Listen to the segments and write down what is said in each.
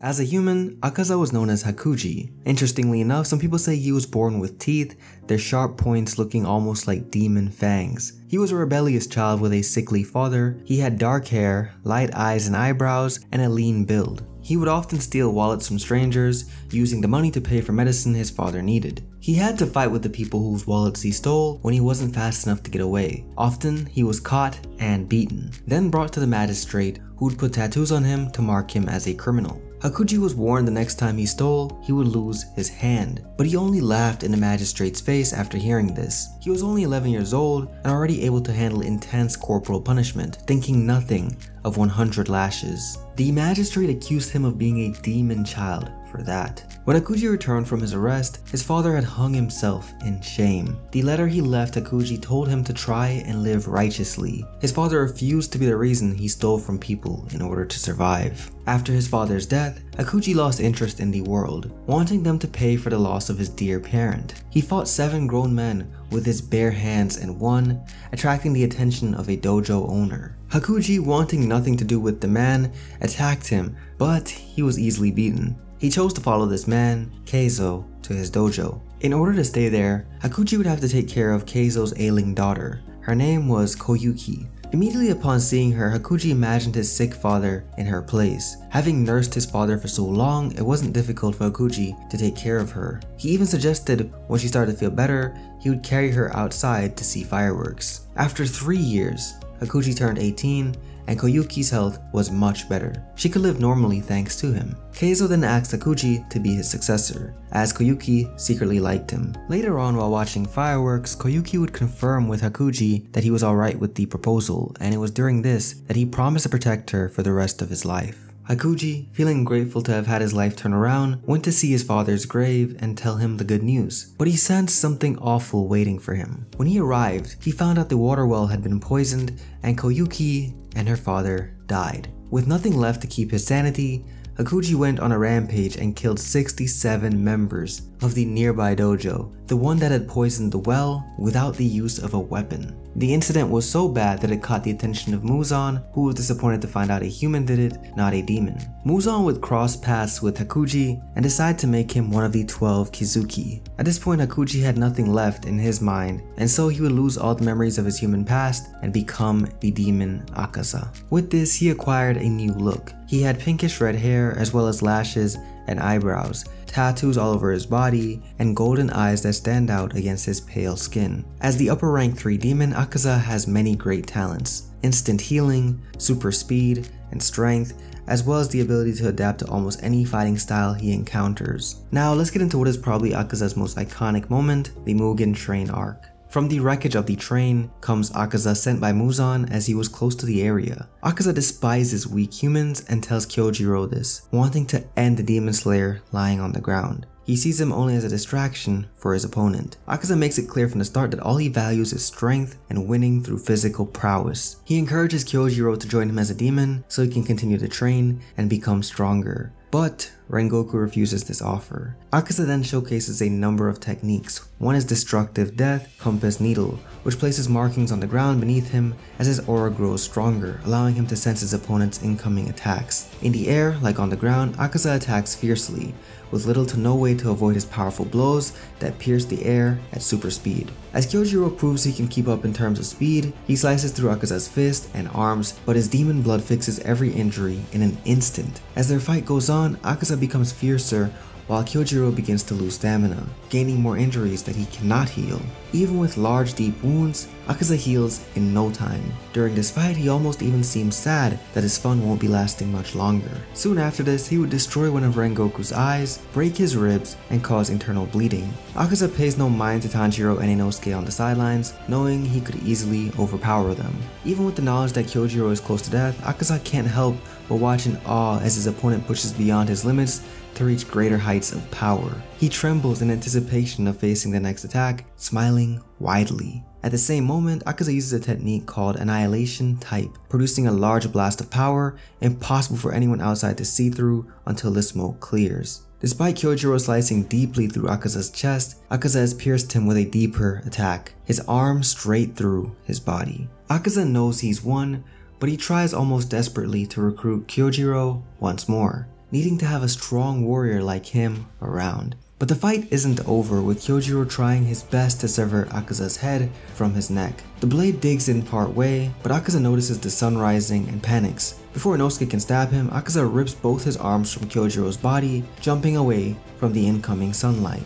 As a human, Akaza was known as Hakuji. Interestingly enough, some people say he was born with teeth, their sharp points looking almost like demon fangs. He was a rebellious child with a sickly father, he had dark hair, light eyes and eyebrows, and a lean build. He would often steal wallets from strangers, using the money to pay for medicine his father needed. He had to fight with the people whose wallets he stole when he wasn't fast enough to get away. Often, he was caught and beaten, then brought to the magistrate who'd put tattoos on him to mark him as a criminal. Hakuji was warned the next time he stole, he would lose his hand, but he only laughed in the magistrate's face after hearing this. He was only 11 years old and already able to handle intense corporal punishment, thinking nothing of 100 lashes. The magistrate accused him of being a demon child for that. When Hakuji returned from his arrest, his father had hung himself in shame. The letter he left Hakuji told him to try and live righteously. His father refused to be the reason he stole from people in order to survive. After his father's death, Hakuji lost interest in the world, wanting them to pay for the loss of his dear parent. He fought seven grown men with his bare hands and won, attracting the attention of a dojo owner. Hakuji, wanting nothing to do with the man, attacked him, but he was easily beaten. He chose to follow this man, Keizo, to his dojo. In order to stay there, Hakuji would have to take care of Keizo's ailing daughter. Her name was Koyuki. Immediately upon seeing her, Hakuji imagined his sick father in her place. Having nursed his father for so long, it wasn't difficult for Hakuji to take care of her. He even suggested when she started to feel better, he would carry her outside to see fireworks. After three years, Hakuji turned 18 and Koyuki's health was much better. She could live normally thanks to him. Keizo then asked Hakuji to be his successor, as Koyuki secretly liked him. Later on while watching fireworks, Koyuki would confirm with Hakuji that he was alright with the proposal, and it was during this that he promised to protect her for the rest of his life. Hakuji, feeling grateful to have had his life turn around, went to see his father's grave and tell him the good news. But he sensed something awful waiting for him. When he arrived, he found out the water well had been poisoned and Koyuki and her father died. With nothing left to keep his sanity, Hakuji went on a rampage and killed 67 members of the nearby dojo, the one that had poisoned the well without the use of a weapon. The incident was so bad that it caught the attention of Muzan, who was disappointed to find out a human did it, not a demon. Muzan would cross paths with Hakuji and decide to make him one of the 12 Kizuki. At this point Hakuji had nothing left in his mind, and so he would lose all the memories of his human past and become the demon Akaza. With this, he acquired a new look. He had pinkish red hair as well as lashes and eyebrows, tattoos all over his body, and golden eyes that stand out against his pale skin. As the upper rank 3 demon, Akaza has many great talents. Instant healing, super speed, and strength, as well as the ability to adapt to almost any fighting style he encounters. Now let's get into what is probably Akaza's most iconic moment, the Mugen Train arc. From the wreckage of the train comes Akaza sent by Muzan as he was close to the area. Akaza despises weak humans and tells Kyojuro this, wanting to end the demon slayer lying on the ground. He sees him only as a distraction for his opponent. Akaza makes it clear from the start that all he values is strength and winning through physical prowess. He encourages Kyojuro to join him as a demon so he can continue to train and become stronger. But Rengoku refuses this offer. Akaza then showcases a number of techniques. One is Destructive Death, Compass Needle, which places markings on the ground beneath him as his aura grows stronger, allowing him to sense his opponent's incoming attacks. In the air, like on the ground, Akaza attacks fiercely, with little to no way to avoid his powerful blows that pierce the air at super speed. As Kyojuro proves he can keep up in terms of speed, he slices through Akaza's fist and arms, but his demon blood fixes every injury in an instant. As their fight goes on, Akaza becomes fiercer while Kyojuro begins to lose stamina, gaining more injuries that he cannot heal. Even with large deep wounds, Akaza heals in no time. During this fight, he almost even seems sad that his fun won't be lasting much longer. Soon after this, he would destroy one of Rengoku's eyes, break his ribs, and cause internal bleeding. Akaza pays no mind to Tanjiro and Inosuke on the sidelines, knowing he could easily overpower them. Even with the knowledge that Kyojuro is close to death, Akaza can't help but watch in awe as his opponent pushes beyond his limits to reach greater heights of power. He trembles in anticipation of facing the next attack, smiling widely. At the same moment, Akaza uses a technique called Annihilation Type, producing a large blast of power impossible for anyone outside to see through until the smoke clears. Despite Kyojuro slicing deeply through Akaza's chest, Akaza has pierced him with a deeper attack, his arm straight through his body. Akaza knows he's won, but he tries almost desperately to recruit Kyojuro once more. Needing to have a strong warrior like him around. But the fight isn't over with Kyojuro trying his best to sever Akaza's head from his neck. The blade digs in part way, but Akaza notices the sun rising and panics. Before Inosuke can stab him, Akaza rips both his arms from Kyojuro's body, jumping away from the incoming sunlight.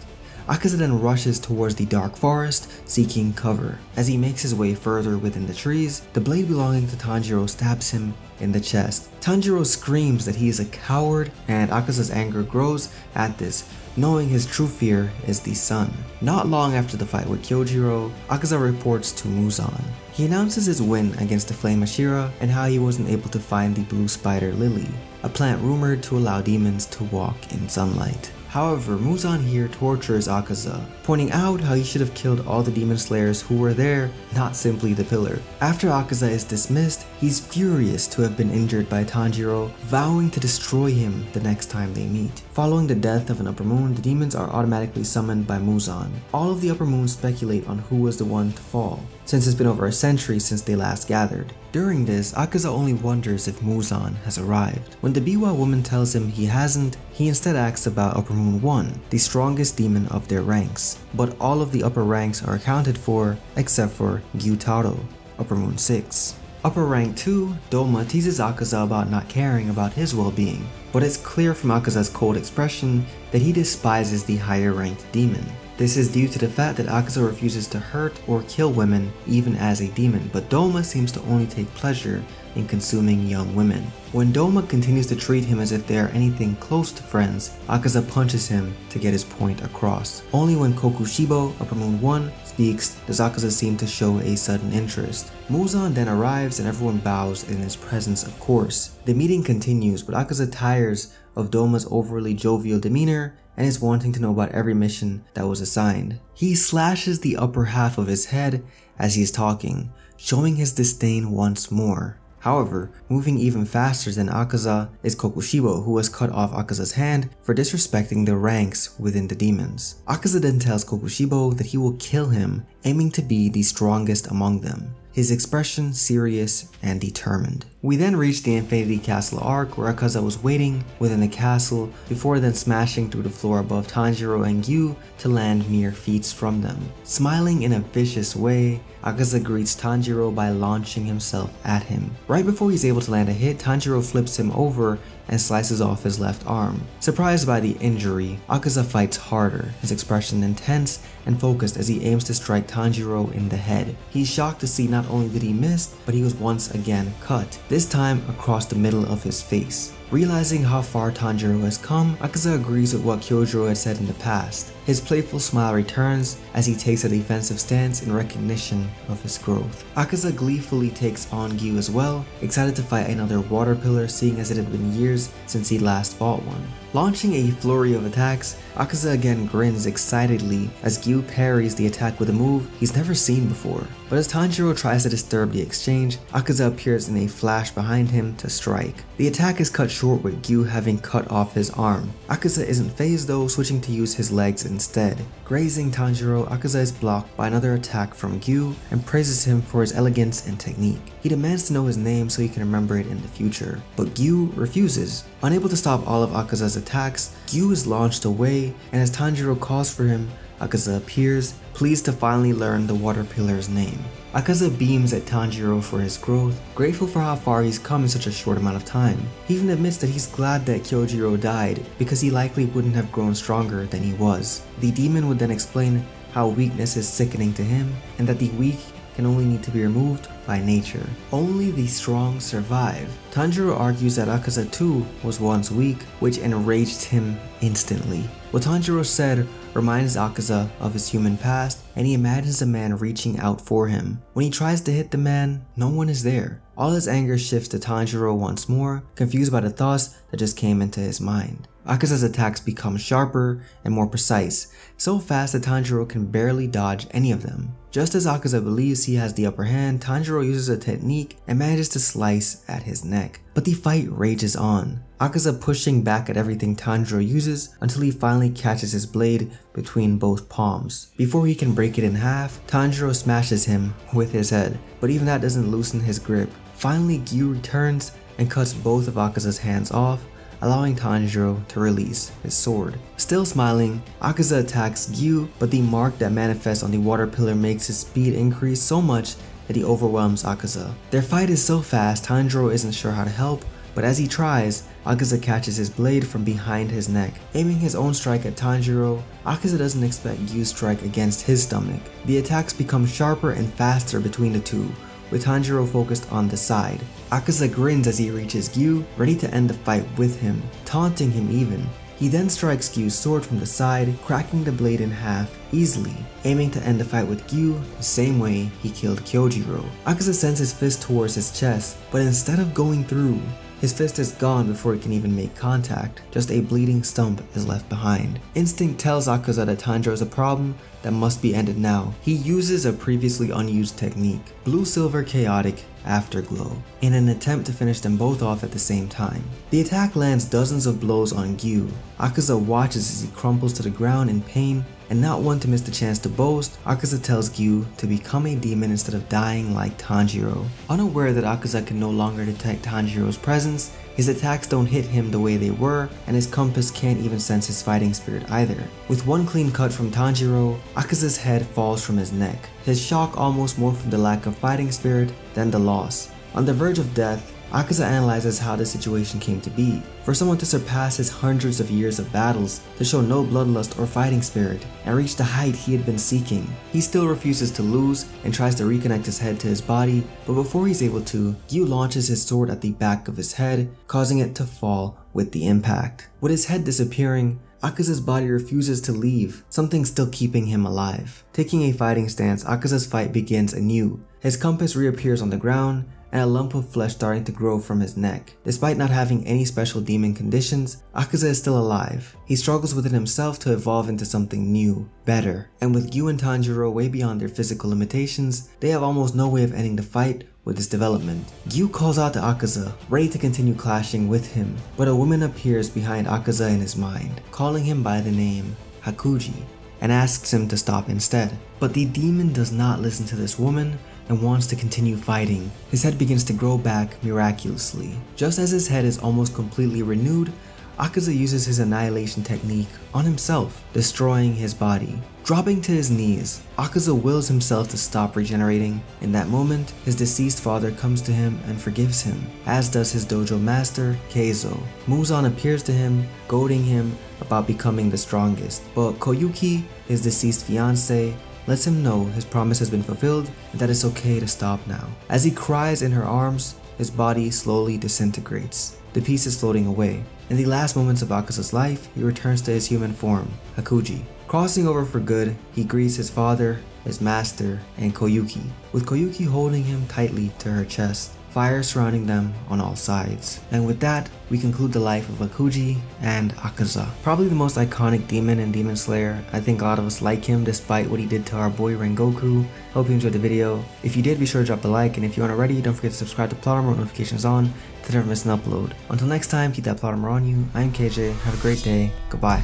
Akaza then rushes towards the dark forest, seeking cover. As he makes his way further within the trees, the blade belonging to Tanjiro stabs him in the chest. Tanjiro screams that he is a coward, and Akaza's anger grows at this, knowing his true fear is the sun. Not long after the fight with Kyojuro, Akaza reports to Muzan. He announces his win against the Flame Hashira and how he wasn't able to find the Blue Spider Lily, a plant rumored to allow demons to walk in sunlight. However, Muzan here tortures Akaza, pointing out how he should have killed all the demon slayers who were there, not simply the pillar. After Akaza is dismissed, he's furious to have been injured by Tanjiro, vowing to destroy him the next time they meet. Following the death of an Upper Moon, the demons are automatically summoned by Muzan. All of the Upper Moons speculate on who was the one to fall, since it's been over a century since they last gathered. During this, Akaza only wonders if Muzan has arrived. When the Biwa woman tells him he hasn't, he instead asks about Upper Moon 1, the strongest demon of their ranks. But all of the upper ranks are accounted for except for Gyutaro, Upper Moon 6. Upper rank 2, Doma teases Akaza about not caring about his well-being, but it's clear from Akaza's cold expression that he despises the higher ranked demon. This is due to the fact that Akaza refuses to hurt or kill women even as a demon, but Doma seems to only take pleasure in consuming young women. When Doma continues to treat him as if they are anything close to friends, Akaza punches him to get his point across. Only when Kokushibo, Upper Moon 1, speaks does Akaza seem to show a sudden interest. Muzan then arrives and everyone bows in his presence of course. The meeting continues but Akaza tires of Doma's overly jovial demeanor and is wanting to know about every mission that was assigned. He slashes the upper half of his head as he is talking, showing his disdain once more. However, moving even faster than Akaza is Kokushibo who has cut off Akaza's hand for disrespecting the ranks within the demons. Akaza then tells Kokushibo that he will kill him, aiming to be the strongest among them his expression serious and determined. We then reach the Infinity Castle arc where Akaza was waiting within the castle before then smashing through the floor above Tanjiro and Giyu to land mere feet from them. Smiling in a vicious way, Akaza greets Tanjiro by launching himself at him. Right before he's able to land a hit, Tanjiro flips him over and slices off his left arm. Surprised by the injury, Akaza fights harder, his expression intense and focused as he aims to strike Tanjiro in the head. He's shocked to see not only did he miss, but he was once again cut, this time across the middle of his face. Realizing how far Tanjiro has come, Akaza agrees with what Kyojuro had said in the past. His playful smile returns as he takes a defensive stance in recognition of his growth. Akaza gleefully takes on Giyu as well, excited to fight another water pillar seeing as it had been years since he last fought one. Launching a flurry of attacks, Akaza again grins excitedly as Giyu parries the attack with a move he's never seen before. But as Tanjiro tries to disturb the exchange, Akaza appears in a flash behind him to strike. The attack is cut short with Giyu having cut off his arm. Akaza isn't phased though, switching to use his legs instead. Grazing Tanjiro, Akaza is blocked by another attack from Giyu and praises him for his elegance and technique. He demands to know his name so he can remember it in the future, but Giyu refuses. Unable to stop all of Akaza's attacks, Giyu is launched away, and as Tanjiro calls for him, Akaza appears, pleased to finally learn the water pillar's name. Akaza beams at Tanjiro for his growth, grateful for how far he's come in such a short amount of time. He even admits that he's glad that Kyojuro died, because he likely wouldn't have grown stronger than he was. The demon would then explain how weakness is sickening to him, and that the weak can only need to be removed by nature. Only the strong survive. Tanjiro argues that Akaza too was once weak, which enraged him instantly. What Tanjiro said reminds Akaza of his human past, and he imagines a man reaching out for him. When he tries to hit the man, no one is there. All his anger shifts to Tanjiro once more, confused by the thoughts that just came into his mind. Akaza's attacks become sharper and more precise, so fast that Tanjiro can barely dodge any of them. Just as Akaza believes he has the upper hand, Tanjiro uses a technique and manages to slice at his neck. But the fight rages on, Akaza pushing back at everything Tanjiro uses until he finally catches his blade between both palms. Before he can break it in half, Tanjiro smashes him with his head, but even that doesn't loosen his grip. Finally, Giyu returns and cuts both of Akaza's hands off, allowing Tanjiro to release his sword. Still smiling, Akaza attacks Giyu, but the mark that manifests on the water pillar makes his speed increase so much that he overwhelms Akaza. Their fight is so fast, Tanjiro isn't sure how to help, but as he tries, Akaza catches his blade from behind his neck. Aiming his own strike at Tanjiro, Akaza doesn't expect Giyu's strike against his stomach. The attacks become sharper and faster between the two, with Tanjiro focused on the side. Akaza grins as he reaches Giyu, ready to end the fight with him, taunting him even. He then strikes Giyu's sword from the side, cracking the blade in half easily, aiming to end the fight with Giyu the same way he killed Kyojuro. Akaza sends his fist towards his chest, but instead of going through, his fist is gone before it can even make contact, just a bleeding stump is left behind. Instinct tells Akaza that Tanjiro is a problem that must be ended now. He uses a previously unused technique, Blue Silver Chaotic Afterglow, in an attempt to finish them both off at the same time. The attack lands dozens of blows on Giyu. Akaza watches as he crumples to the ground in pain and not one to miss the chance to boast, Akaza tells Giyu to become a demon instead of dying like Tanjiro. Unaware that Akaza can no longer detect Tanjiro's presence, his attacks don't hit him the way they were, and his compass can't even sense his fighting spirit either. With one clean cut from Tanjiro, Akaza's head falls from his neck, his shock almost more from the lack of fighting spirit than the loss. On the verge of death, Akaza analyzes how the situation came to be. For someone to surpass his hundreds of years of battles, to show no bloodlust or fighting spirit, and reach the height he had been seeking, he still refuses to lose and tries to reconnect his head to his body, but before he's able to, Giyu launches his sword at the back of his head, causing it to fall with the impact. With his head disappearing, Akaza's body refuses to leave, something still keeping him alive. Taking a fighting stance, Akaza's fight begins anew. His compass reappears on the ground, and a lump of flesh starting to grow from his neck. Despite not having any special demon conditions, Akaza is still alive. He struggles within himself to evolve into something new, better, and with Giyu and Tanjiro way beyond their physical limitations, they have almost no way of ending the fight with this development. Giyu calls out to Akaza, ready to continue clashing with him, but a woman appears behind Akaza in his mind, calling him by the name Hakuji, and asks him to stop instead. But the demon does not listen to this woman and wants to continue fighting. His head begins to grow back miraculously. Just as his head is almost completely renewed, Akaza uses his annihilation technique on himself, destroying his body. Dropping to his knees, Akaza wills himself to stop regenerating. In that moment, his deceased father comes to him and forgives him, as does his dojo master, Keizo. Muzan appears to him, goading him about becoming the strongest, but Koyuki, his deceased fiance, lets him know his promise has been fulfilled and that it's okay to stop now. As he cries in her arms, his body slowly disintegrates, the pieces floating away. In the last moments of Akaza's life, he returns to his human form, Hakuji. Crossing over for good, he greets his father, his master, and Koyuki, with Koyuki holding him tightly to her chest fire surrounding them on all sides. And with that, we conclude the life of Hakuji and Akaza. Probably the most iconic demon in Demon Slayer. I think a lot of us like him despite what he did to our boy Rengoku. Hope you enjoyed the video. If you did, be sure to drop a like, and if you aren't already, don't forget to subscribe to Plot Armor notifications on to never miss an upload. Until next time, keep that Plot Armor on you. I'm KJ, have a great day, goodbye.